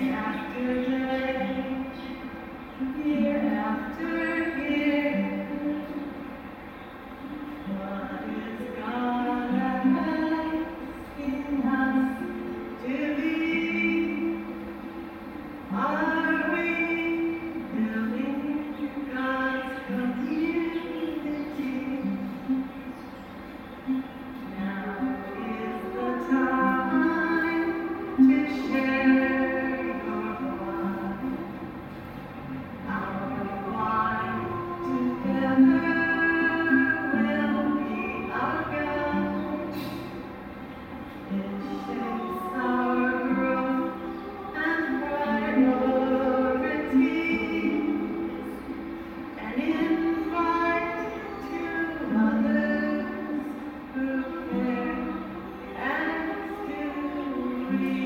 and after free.